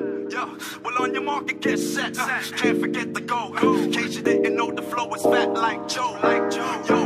Yeah, well on your market, get set. Can't forget the goal. In case you didn't know, the flow is fat like Joe. Like Joe. Yo,